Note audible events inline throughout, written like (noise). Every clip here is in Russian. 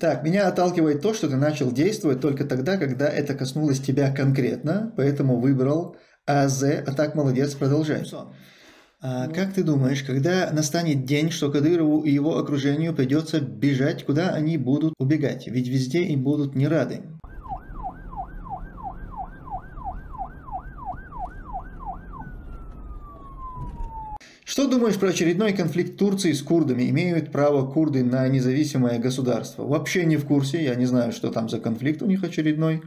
Так, меня отталкивает то, что ты начал действовать только тогда, когда это коснулось тебя конкретно, поэтому выбрал АЗ, а так молодец, продолжай. А как ты думаешь, когда настанет день, что Кадырову и его окружению придется бежать, куда они будут убегать? Ведь везде им будут не рады. Что думаешь про очередной конфликт Турции с курдами? Имеют право курды на независимое государство? Вообще не в курсе, я не знаю, что там за конфликт у них очередной.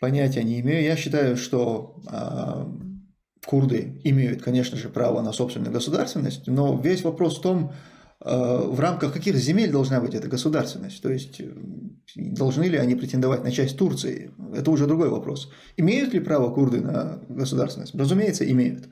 Понятия не имею. Я считаю, что э, курды имеют, конечно же, право на собственную государственность, но весь вопрос в том, э, в рамках каких земель должна быть эта государственность. То есть, должны ли они претендовать на часть Турции? Это уже другой вопрос. Имеют ли право курды на государственность? Разумеется, имеют.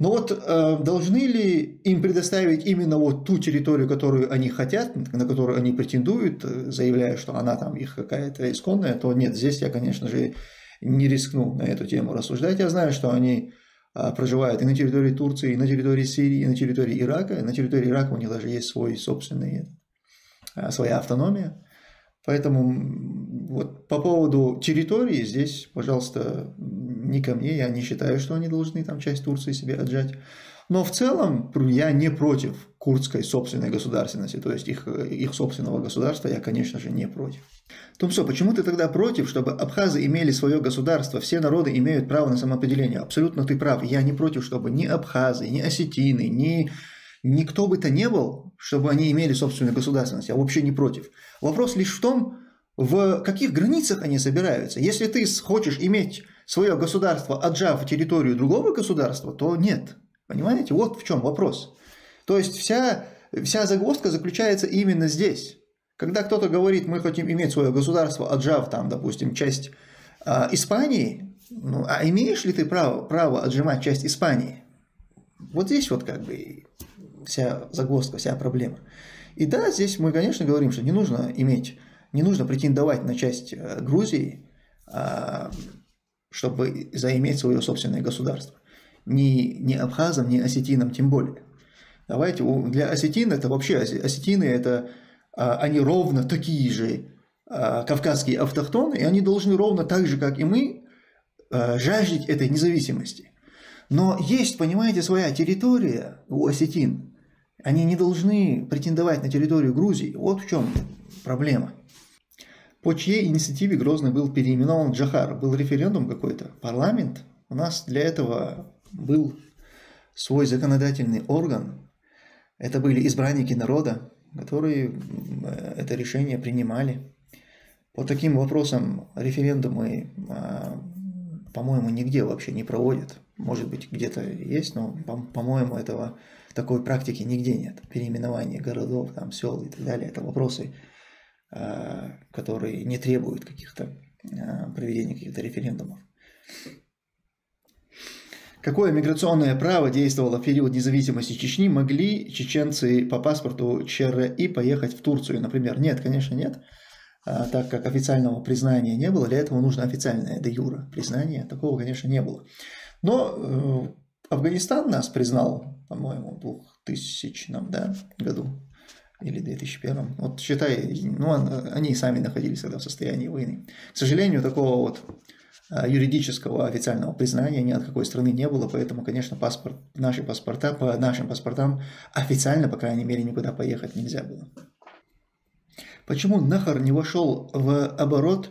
Но вот э, должны ли им предоставить именно вот ту территорию, которую они хотят, на которую они претендуют, э, заявляя, что она там их какая-то исконная, то нет, здесь я, конечно же, не рискну на эту тему рассуждать. Я знаю, что они э, проживают и на территории Турции, и на территории Сирии, и на территории Ирака. На территории Ирака у них даже есть свой собственный, э, своя автономия. Поэтому вот по поводу территории здесь, пожалуйста, не ко мне, я не считаю, что они должны там часть Турции себе отжать. Но в целом я не против курдской собственной государственности, то есть их, их собственного государства я, конечно же, не против. Тумсо, почему ты тогда против, чтобы абхазы имели свое государство? Все народы имеют право на самоопределение. Абсолютно ты прав. Я не против, чтобы ни абхазы, ни осетины, ни никто бы то не был, чтобы они имели собственную государственность. Я вообще не против. Вопрос лишь в том, в каких границах они собираются. Если ты хочешь иметь свое государство, отжав территорию другого государства, то нет. Понимаете? Вот в чем вопрос. То есть вся, вся загвоздка заключается именно здесь. Когда кто-то говорит, мы хотим иметь свое государство, отжав там, допустим, часть э, Испании, ну, а имеешь ли ты право, право отжимать часть Испании? Вот здесь вот как бы вся загвоздка, вся проблема. И да, здесь мы, конечно, говорим, что не нужно иметь, не нужно претендовать на часть э, Грузии, а, чтобы заиметь свое собственное государство. Ни, ни абхазам, ни осетинам тем более. Давайте, для осетин это вообще, осетины это, а, они ровно такие же а, кавказские автохтоны, и они должны ровно так же, как и мы, жаждать этой независимости. Но есть, понимаете, своя территория у осетин, они не должны претендовать на территорию Грузии. Вот в чем проблема. По чьей инициативе Грозный был переименован Джахар? Был референдум какой-то? Парламент? У нас для этого был свой законодательный орган. Это были избранники народа, которые э, это решение принимали. По таким вопросам референдумы, а, по-моему, нигде вообще не проводят. Может быть, где-то есть, но, по-моему, этого такой практики нигде нет. Переименование городов, там, сел и так далее. Это вопросы, а, которые не требуют каких-то а, проведения каких-то референдумов. Какое миграционное право действовало в период независимости Чечни? Могли чеченцы по паспорту ЧРИ поехать в Турцию, например? Нет, конечно, нет. А, так как официального признания не было, для этого нужно официальное де юра признание. Такого, конечно, не было. Но э, Афганистан нас признал, по-моему, в 2000 да, году или 2001. Вот считай, ну, они сами находились тогда в состоянии войны. К сожалению, такого вот а, юридического официального признания ни от какой страны не было, поэтому, конечно, паспорт, наши паспорта, по нашим паспортам официально, по крайней мере, никуда поехать нельзя было. Почему Нахар не вошел в оборот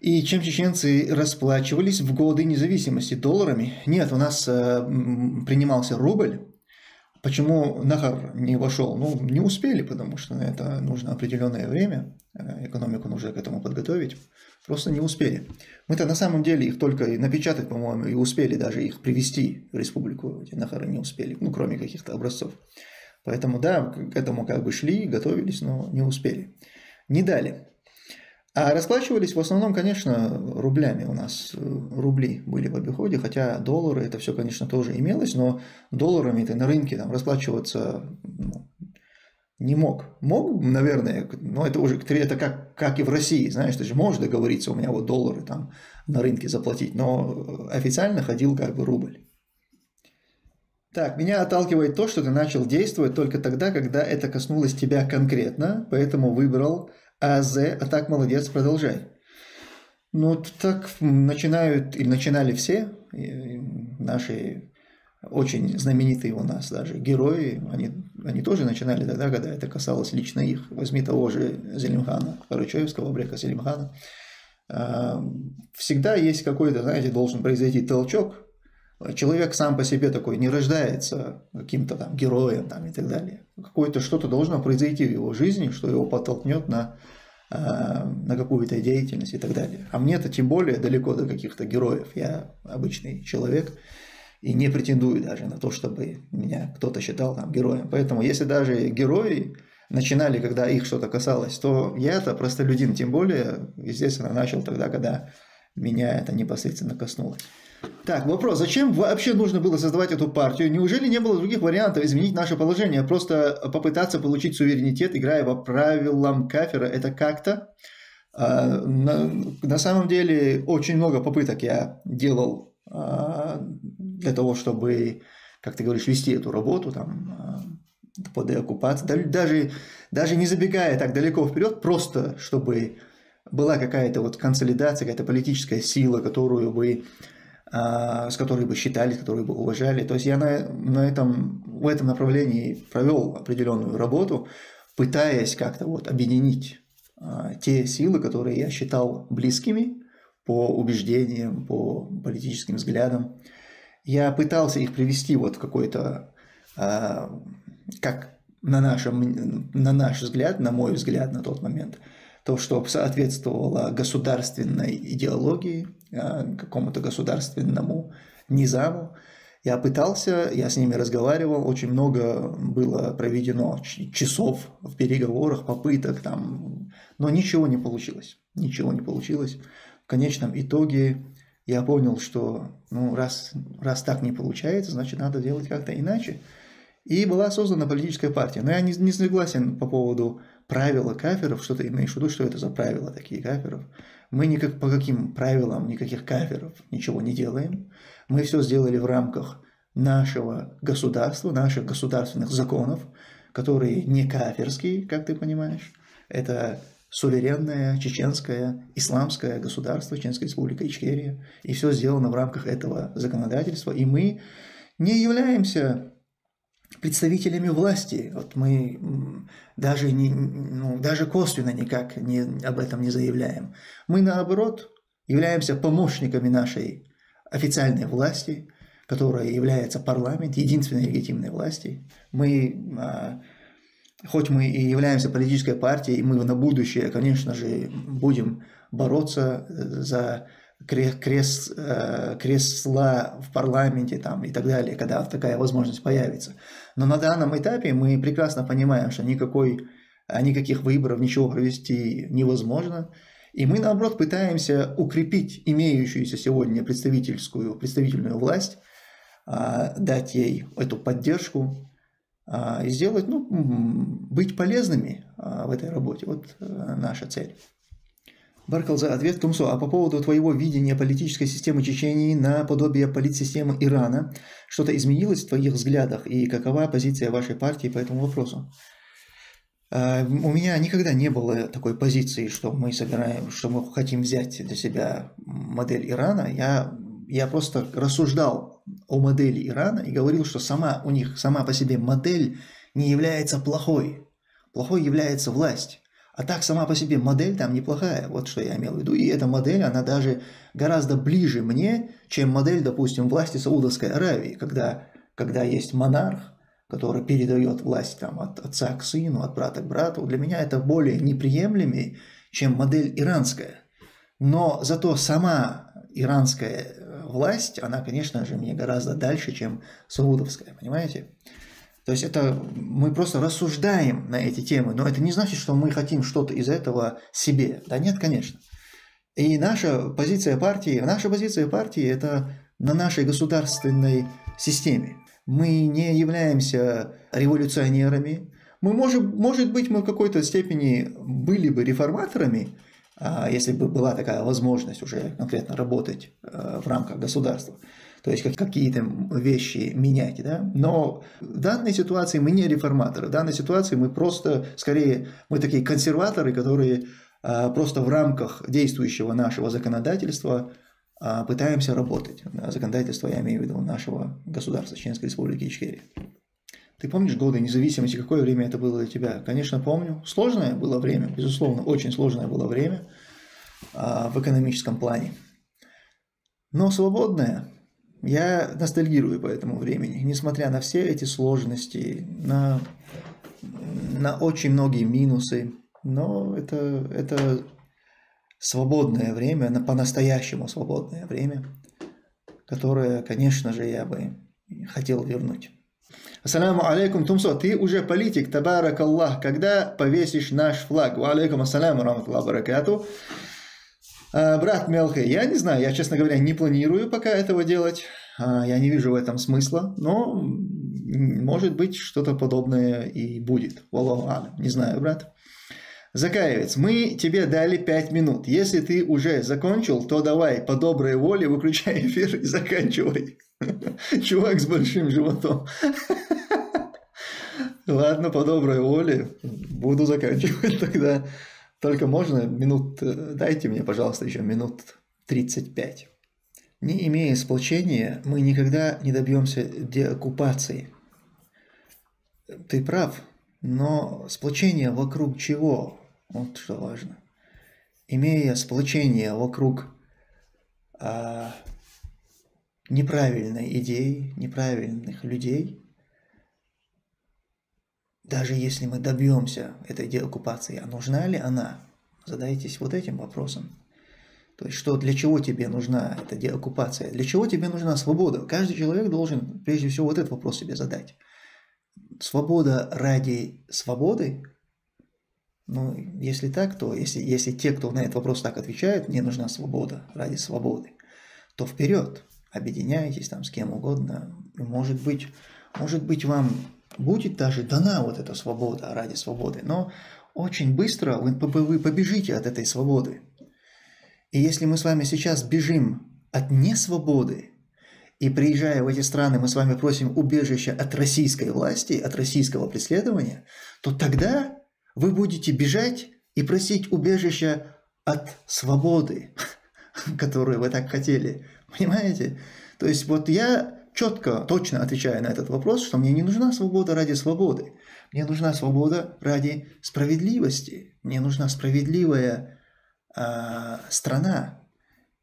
и чем чеченцы расплачивались в годы независимости? Долларами? Нет, у нас э, принимался рубль. Почему Нахар не вошел? Ну, не успели, потому что на это нужно определенное время. Э, экономику нужно к этому подготовить. Просто не успели. Мы-то на самом деле их только напечатать, по-моему, и успели даже их привести в республику. Эти Нахары не успели, ну, кроме каких-то образцов. Поэтому, да, к этому как бы шли, готовились, но не успели. Не дали. А расплачивались в основном, конечно, рублями у нас. Э, рубли были в обиходе, хотя доллары, это все, конечно, тоже имелось, но долларами ты на рынке там расплачиваться ну, не мог. Мог, наверное, но это уже это как, как и в России, знаешь, ты же можешь договориться, у меня вот доллары там на рынке заплатить, но официально ходил как бы рубль. Так, меня отталкивает то, что ты начал действовать только тогда, когда это коснулось тебя конкретно, поэтому выбрал АЗ, а так молодец, продолжай. Ну, так начинают, или начинали все наши очень знаменитые у нас даже герои, они, они тоже начинали тогда, когда это касалось лично их. Возьми того же Зелимхана, Карачаевского, Брека Зелимхана. А, всегда есть какой-то, знаете, должен произойти толчок, Человек сам по себе такой не рождается каким-то там героем там, и так далее. Какое-то что-то должно произойти в его жизни, что его подтолкнет на, э, на какую-то деятельность и так далее. А мне-то тем более далеко до каких-то героев. Я обычный человек и не претендую даже на то, чтобы меня кто-то считал там героем. Поэтому если даже герои начинали, когда их что-то касалось, то я-то простолюдин, тем более, естественно, начал тогда, когда меня это непосредственно коснулось. Так, вопрос. Зачем вообще нужно было создавать эту партию? Неужели не было других вариантов изменить наше положение? Просто попытаться получить суверенитет, играя по правилам кафера, это как-то? А, на, на самом деле, очень много попыток я делал а, для того, чтобы, как ты говоришь, вести эту работу, там, а, по деоккупации, даже, даже не забегая так далеко вперед, просто чтобы была какая-то вот консолидация, какая-то политическая сила, которую бы с которой бы считали, которые бы уважали. То есть я на, на этом, в этом направлении провел определенную работу, пытаясь как-то вот объединить а, те силы, которые я считал близкими по убеждениям, по политическим взглядам. Я пытался их привести вот в какой-то, а, как на, нашем, на наш взгляд, на мой взгляд на тот момент, то, что соответствовало государственной идеологии, Э, какому-то государственному низаму. Я пытался, я с ними разговаривал, очень много было проведено часов в переговорах, попыток там, но ничего не получилось, ничего не получилось. В конечном итоге я понял, что ну, раз, раз так не получается, значит надо делать как-то иначе. И была создана политическая партия. Но я не, не согласен по поводу правила каферов, что ты имеешь в виду, что это за правила такие каферов. Мы никак по каким правилам, никаких каферов ничего не делаем. Мы все сделали в рамках нашего государства, наших государственных законов, которые не каферские, как ты понимаешь. Это суверенное чеченское исламское государство, Чеченская республика Ичкерия. И все сделано в рамках этого законодательства. И мы не являемся представителями власти. Вот мы даже, не, ну, даже косвенно никак не, об этом не заявляем. Мы, наоборот, являемся помощниками нашей официальной власти, которая является парламент, единственной легитимной власти. Мы, а, хоть мы и являемся политической партией, мы на будущее, конечно же, будем бороться за крест, э, кресла в парламенте там, и так далее, когда такая возможность появится. Но на данном этапе мы прекрасно понимаем, что никакой, а, никаких выборов, ничего провести невозможно. И мы, наоборот, пытаемся укрепить имеющуюся сегодня представительскую, представительную власть, а, дать ей эту поддержку а, и сделать, ну, быть полезными в этой работе. Вот э, наша цель. Баркал за ответ Тумсо. А по поводу твоего видения политической системы Чечении на подобие политсистемы Ирана, что-то изменилось в твоих взглядах и какова позиция вашей партии по этому вопросу? А, у меня никогда не было такой позиции, что мы собираем, что мы хотим взять для себя модель Ирана. Я, я просто рассуждал о модели Ирана и говорил, что сама у них, сама по себе модель не является плохой. Плохой является власть. А так сама по себе модель там неплохая, вот что я имел в виду. И эта модель, она даже гораздо ближе мне, чем модель, допустим, власти Саудовской Аравии, когда, когда есть монарх, который передает власть там, от отца к сыну, от брата к брату. Для меня это более неприемлемее, чем модель иранская. Но зато сама иранская э, власть, она, конечно же, мне гораздо дальше, чем саудовская, понимаете? То есть это мы просто рассуждаем на эти темы, но это не значит, что мы хотим что-то из этого себе. Да нет, конечно. И наша позиция партии, наша позиция партии – это на нашей государственной системе. Мы не являемся революционерами. Мы, можем, может быть, мы в какой-то степени были бы реформаторами, а, если бы была такая возможность уже конкретно работать э, в рамках государства. То есть как какие-то вещи менять, да. Но в данной ситуации мы не реформаторы, в данной ситуации мы просто, скорее, мы такие консерваторы, которые а, просто в рамках действующего нашего законодательства а, пытаемся работать. Законодательство, я имею в виду, нашего государства, Чеченской Республики Ичкерия. Ты помнишь годы независимости, какое время это было для тебя? Конечно, помню. Сложное было время, безусловно, очень сложное было время а, в экономическом плане. Но свободное. Я ностальгирую по этому времени, несмотря на все эти сложности, на, на очень многие минусы. Но это, это свободное время, на по-настоящему свободное время, которое, конечно же, я бы хотел вернуть. Ассаламу алейкум, Тумсо, ты уже политик, табарак Аллах, когда повесишь наш флаг? Ва алейкум ассаляму, раматуллах баракату. А, брат Мелхе, я не знаю, я, честно говоря, не планирую пока этого делать. А, я не вижу в этом смысла, но может быть что-то подобное и будет. Валлаху Не знаю, брат. Закаевец, мы тебе дали 5 минут. Если ты уже закончил, то давай по доброй воле выключай эфир и заканчивай. (laughs) Чувак с большим животом. (laughs) Ладно, по доброй воле. Буду заканчивать тогда. Только можно минут... Дайте мне, пожалуйста, еще минут 35. Не имея сплочения, мы никогда не добьемся деоккупации. Ты прав, но сплочение вокруг чего? Вот что важно. Имея сплочение вокруг а, неправильной идеи, неправильных людей, даже если мы добьемся этой деоккупации, а нужна ли она? Задайтесь вот этим вопросом. То есть, что, для чего тебе нужна эта деоккупация? Для чего тебе нужна свобода? Каждый человек должен, прежде всего, вот этот вопрос себе задать. Свобода ради свободы? Ну, если так, то если, если те, кто на этот вопрос так отвечает, мне нужна свобода ради свободы, то вперед объединяйтесь там с кем угодно. Может быть, может быть вам будет даже дана вот эта свобода ради свободы, но очень быстро вы, побежите от этой свободы. И если мы с вами сейчас бежим от несвободы, и приезжая в эти страны, мы с вами просим убежища от российской власти, от российского преследования, то тогда вы будете бежать и просить убежища от свободы, (laughs) которую вы так хотели. Понимаете? То есть вот я четко, точно отвечаю на этот вопрос, что мне не нужна свобода ради свободы. Мне нужна свобода ради справедливости. Мне нужна справедливая э, страна.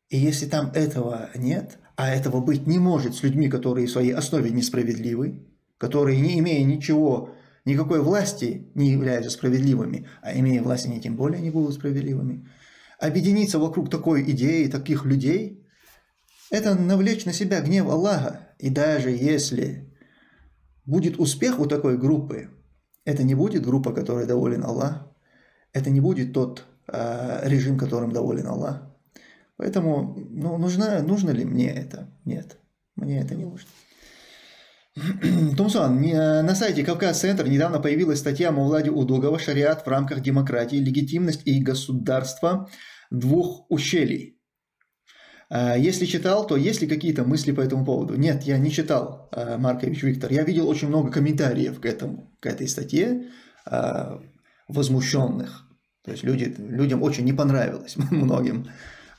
И если там этого нет, а этого быть не может с людьми, которые в своей основе несправедливы, которые, не имея ничего, никакой власти, не являются справедливыми, а имея власть, они тем более не будут справедливыми, объединиться вокруг такой идеи, таких людей – это навлечь на себя гнев Аллаха. И даже если будет успех у такой группы, это не будет группа, которой доволен Аллах, это не будет тот э, режим, которым доволен Аллах. Поэтому, ну, нужно, нужно ли мне это? Нет, мне это не нужно. (clears throat) Тумсон, на сайте Кавказ-центр недавно появилась статья Мавлади Удугова «Шариат в рамках демократии, легитимность и государства двух ущелий». А, если читал, то есть ли какие-то мысли по этому поводу? Нет, я не читал, а, Маркович Виктор. Я видел очень много комментариев к, этому, к этой статье, а, возмущенных. То есть люди, людям очень не понравилось (laughs) многим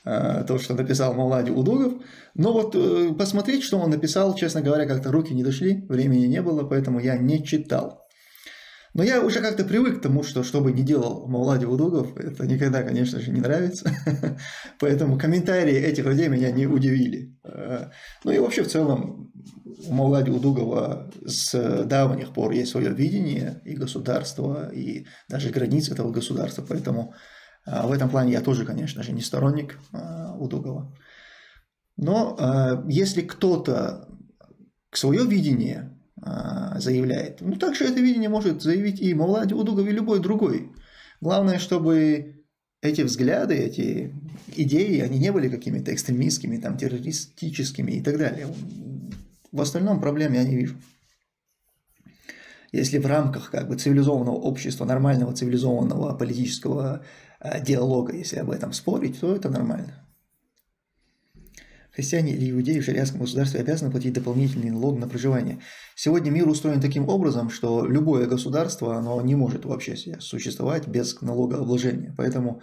то, что написал Маулади Удугов. Но вот э, посмотреть, что он написал, честно говоря, как-то руки не дошли, времени не было, поэтому я не читал. Но я уже как-то привык к тому, что что бы ни делал Маулади Удугов, это никогда, конечно же, не нравится. (laughs) Поэтому комментарии этих людей меня не удивили. Э, ну и вообще в целом у Маулади Удугова с давних пор есть свое видение и государства, и даже границ этого государства. Поэтому э, в этом плане я тоже, конечно же, не сторонник э, Удугова. Но если кто-то свое видение заявляет. Ну, также это видение может заявить и Мавлади Удугов, и любой другой. Главное, чтобы эти взгляды, эти идеи, они не были какими-то экстремистскими, там, террористическими и так далее. В остальном проблем я не вижу. Если в рамках как бы, цивилизованного общества, нормального цивилизованного политического э, диалога, если об этом спорить, то это нормально. Христиане или иудеи в шариатском государстве обязаны платить дополнительный налог на проживание. Сегодня мир устроен таким образом, что любое государство, оно не может вообще существовать без налогообложения. Поэтому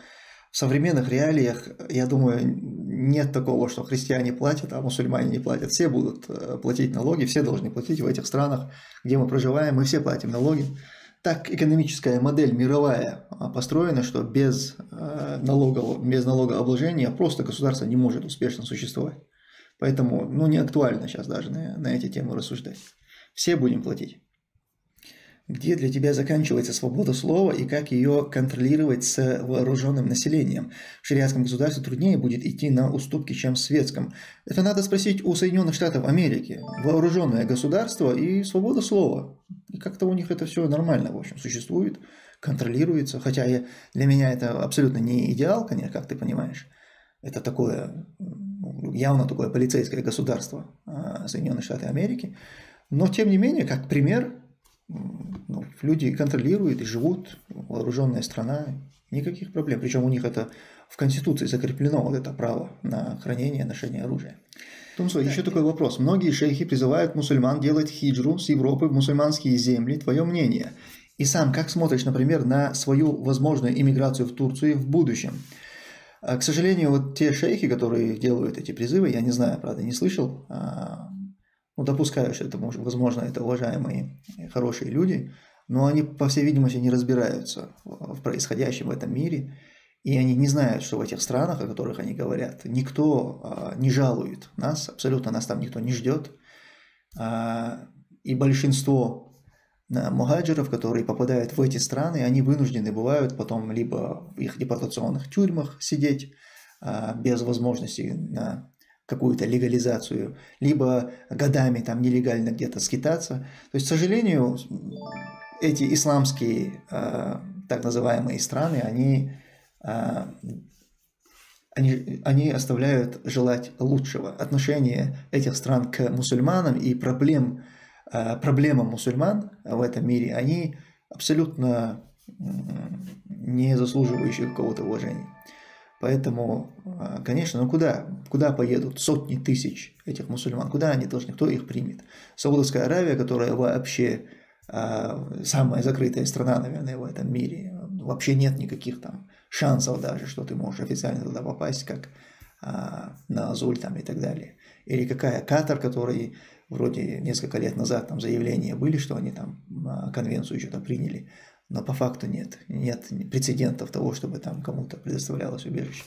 в современных реалиях, я думаю, нет такого, что христиане платят, а мусульмане не платят. Все будут э, платить налоги, все должны платить в этих странах, где мы проживаем, мы все платим налоги. Так экономическая модель мировая а, построена, что без, э, налогов, без налогообложения просто государство не может успешно существовать. Поэтому ну, не актуально сейчас даже на, на эти темы рассуждать. Все будем платить где для тебя заканчивается свобода слова и как ее контролировать с вооруженным населением. В шариатском государстве труднее будет идти на уступки, чем в светском. Это надо спросить у Соединенных Штатов Америки. Вооруженное государство и свобода слова. И как-то у них это все нормально, в общем, существует, контролируется. Хотя я, для меня это абсолютно не идеал, конечно, как ты понимаешь. Это такое, ну, явно такое полицейское государство а, Соединенных Штатов Америки. Но, тем не менее, как пример, ну, люди контролируют и живут, вооруженная страна, никаких проблем. Причем у них это в Конституции закреплено, вот это право на хранение и ношение оружия. Тумсо, еще такой вопрос. Многие шейхи призывают мусульман делать хиджру с Европы в мусульманские земли. Твое мнение? И сам как смотришь, например, на свою возможную иммиграцию в Турцию в будущем? А, к сожалению, вот те шейхи, которые делают эти призывы, я не знаю, правда, не слышал, а, ну, допускаю, что это, возможно, это уважаемые хорошие люди, но они, по всей видимости, не разбираются в происходящем в этом мире, и они не знают, что в этих странах, о которых они говорят, никто а, не жалует нас, абсолютно нас там никто не ждет, а, и большинство а, мухаджиров, которые попадают в эти страны, они вынуждены бывают потом либо в их депортационных тюрьмах сидеть а, без возможности на какую-то легализацию, либо годами там нелегально где-то скитаться. То есть, к сожалению, эти исламские э, так называемые страны, они, э, они, они оставляют желать лучшего. Отношение этих стран к мусульманам и проблем, э, проблемам мусульман в этом мире, они абсолютно не заслуживающие какого-то уважения. Поэтому, а, конечно, ну куда? Куда поедут сотни тысяч этих мусульман? Куда они должны? Кто их примет? Саудовская Аравия, которая вообще а, самая закрытая страна, наверное, в этом мире. Вообще нет никаких там шансов даже, что ты можешь официально туда попасть, как а, на Азуль там и так далее. Или какая Катар, который вроде несколько лет назад там заявления были, что они там конвенцию что-то приняли но по факту нет. Нет прецедентов того, чтобы там кому-то предоставлялось убежище.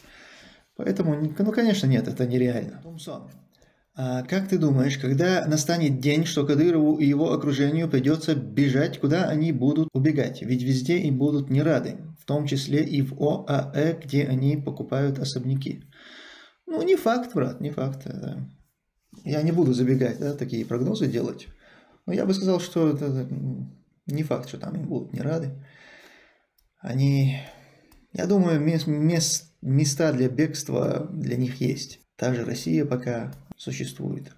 Поэтому, ну, конечно, нет, это нереально. Томсон, а как ты думаешь, когда настанет день, что Кадырову и его окружению придется бежать, куда они будут убегать? Ведь везде им будут не рады, в том числе и в ОАЭ, где они покупают особняки. Ну, не факт, брат, не факт. Я не буду забегать, да, такие прогнозы делать. Но я бы сказал, что это не факт, что там им будут не рады. Они, я думаю, мест, мест, места для бегства для них есть. Та же Россия пока существует.